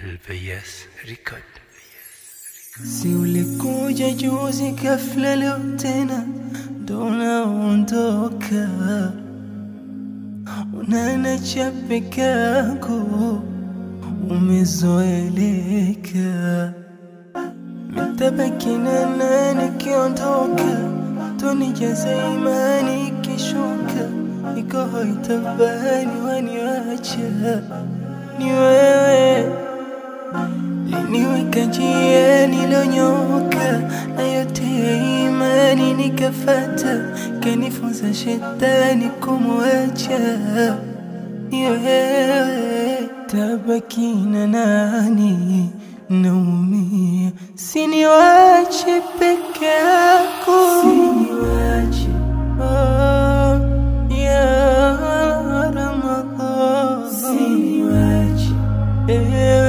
البياس ريكورد Si ulikuja juzi ghafla, leo tena ndo unaondoka, unaniacha peke yako, umezoeleka. Nitabaki na nani nikiondoka? Tunijaze imani ikishuka, iko hoi tabani waniacha, ni wewe imani nikafata, kanifunza shetani kumwacha yewe, tabaki na nani? Naumia, siniwache peke yako, siniwache. Oh, ya Ramadhan, siniwache. Eh.